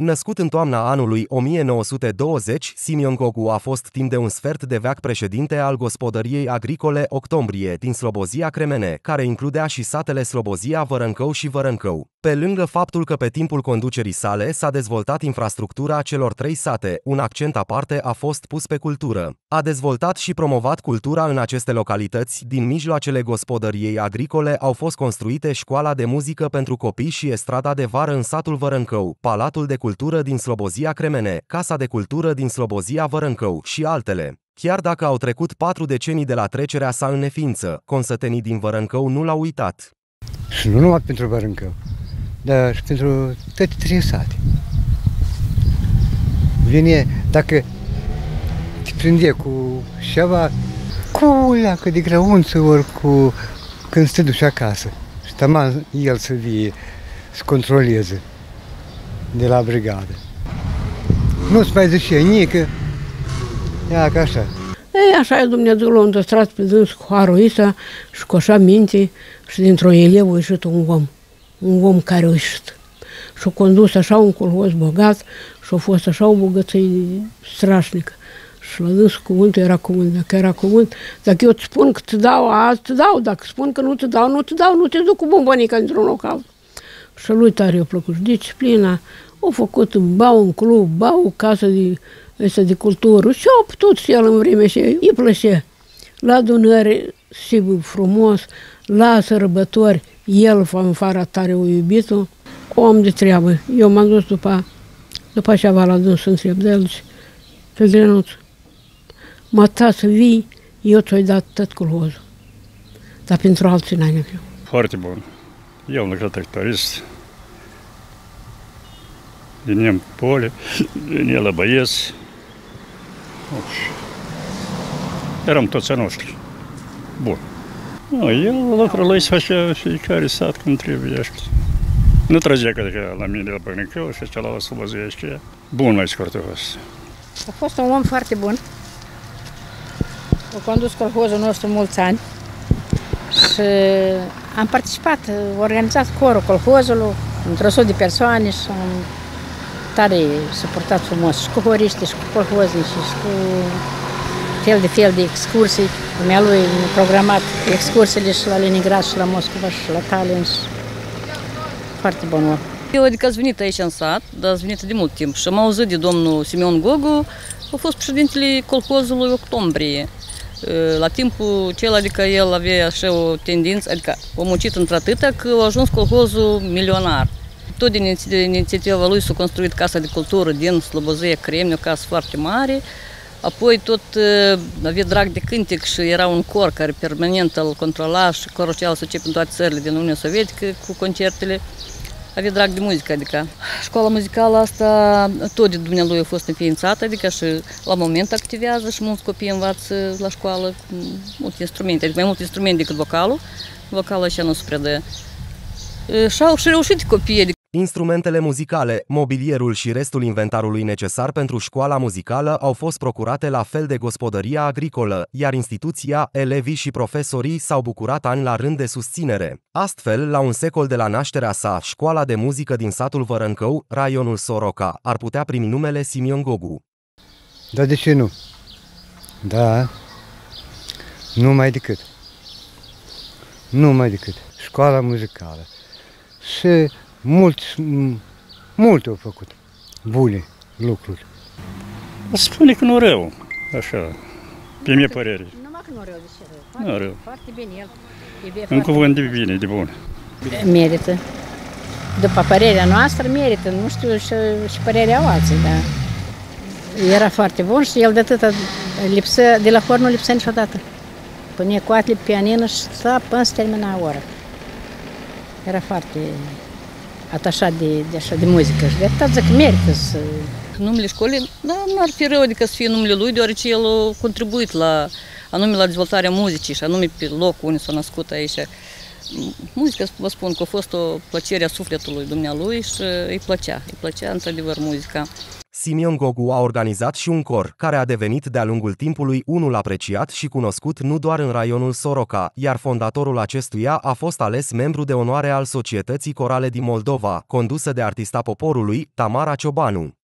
Născut în toamna anului 1920, Simion Gogu a fost timp de un sfert de veac președinte al gospodăriei agricole Octombrie din Slobozia Cremene, care includea și satele Slobozia, Vărâncău și Vărâncău. Pe lângă faptul că pe timpul conducerii sale s-a dezvoltat infrastructura celor trei sate, un accent aparte a fost pus pe cultură. A dezvoltat și promovat cultura în aceste localități, din mijloacele gospodăriei agricole au fost construite școala de muzică pentru copii și estrada de vară în satul Vărâncău, Palatul de Cultură din Slobozia Cremene, Casa de Cultură din Slobozia Vărâncău și altele. Chiar dacă au trecut patru decenii de la trecerea sa în neființă, consătenii din Vărâncău nu l-au uitat. Și nu numai pentru Vărâncău, dar și pentru toate trei sate. Vine, dacă te prinde cu ceva, cu o leacă de grăunță, ori cu când te duci acasă. Și taman el să vie, să controleze de la brigadă. Nu-ți mai zice nică, ia ca așa. Ei, așa e Dumnezeu l-a îndăstrat pe dâns cu harul ăsta și cu așa minte și dintr-o elevă a ieșit un om. Un om care a ieșit. Și a condus așa un colhoz bogat și a fost așa o bogăție strașnică. Și la dâns cuvântul era cuvânt, dacă era cuvânt, dacă eu îți spun că te dau azi, te dau, dacă spun că nu te dau, nu te dau, nu te duc cu bombonica într-un loc Și lui tare i-a plăcut. Și disciplina, au făcut, bau un club, bau o casă de, asta de cultură și au putut și el în vreme și îi plăcea. La adunări, sigur, frumos, la sărbători, el, fanfara tare, o iubit-o, om de treabă. Eu m-am dus după, după ceva la dâns să întreb de el și Căldrenuț, mă ta să vii, eu ți-o dat tot colhozul. Dar pentru alții n-ai nevoie. Foarte bun. Eu am lucrat tractorist, venim pole, vine la băieți. Eram toți a noștri. Bun. Nu, el lucrul lui se făcea fiecare sat cum trebuie. Așa. Nu trăgea că la mine la Bănicău și celălalt slăbăzea și Bun mai scurt a fost. A fost un om foarte bun. A condus colhozul nostru mulți ani și am participat, organizat corul colhozului, într-o sută de persoane și am tare suportat frumos și cu horiști, și cu colhoznici, și cu fel de fel de excursii. Lumea lui programat excursiile și la Leningrad, și la Moscova, și la Tallinn. Și... Foarte bun om. Eu adică ați venit aici în sat, dar ați venit de mult timp și am auzit de domnul Simeon Gogu, a fost președintele colhozului Octombrie. La timpul cel, adică el avea așa o tendință, adică a muncit într-atâta că a ajuns colhozul milionar. Tot din inițiativa lui s-a construit Casa de Cultură din Slobozia Cremne, o casă foarte mare. Apoi tot avea drag de cântec și era un cor care permanent îl controla și corul acela s-a în toate țările din Uniunea Sovietică cu concertele. Avea drag de muzică, adică școala muzicală asta tot de dumnealui a fost înființată, adică și la moment activează și mulți copii învață la școală multe instrumente, adică mai multe instrumente decât vocalul. Vocalul așa nu se predă. Și au și reușit copiii, adică Instrumentele muzicale, mobilierul și restul inventarului necesar pentru școala muzicală au fost procurate la fel de gospodăria agricolă, iar instituția, elevii și profesorii s-au bucurat ani la rând de susținere. Astfel, la un secol de la nașterea sa, școala de muzică din satul Vărâncău, raionul Soroca, ar putea primi numele Simion Gogu. Da, de ce nu? Da, nu mai decât. Nu mai decât. Școala muzicală. Și mulți, multe au făcut bune lucruri. Spune că nu rău, așa, pe mie părere. Numai că nu rău, de ce rău? Nu Foarte, rău. foarte bine el. Un cuvânt de bine, de bun. Merită. După părerea noastră, merită. Nu știu și, și părerea alții, dar era foarte bun și el de atâta lipsă, de la hor nu lipsea niciodată. Punea coatle pe pianină și sta până să termina ora. Era foarte atașat de, de, așa, de muzică și de atât zic, merită să... numele școlii, da, nu ar fi rău adică să fie numele lui, deoarece el a contribuit la, anume la dezvoltarea muzicii și anume pe locul unde s-a născut aici. Muzica, vă spun că a fost o plăcere a sufletului dumnealui și îi plăcea, îi plăcea într-adevăr muzica. Simion Gogu a organizat și un cor, care a devenit de-a lungul timpului unul apreciat și cunoscut nu doar în raionul Soroca, iar fondatorul acestuia a fost ales membru de onoare al Societății Corale din Moldova, condusă de artista poporului, Tamara Ciobanu.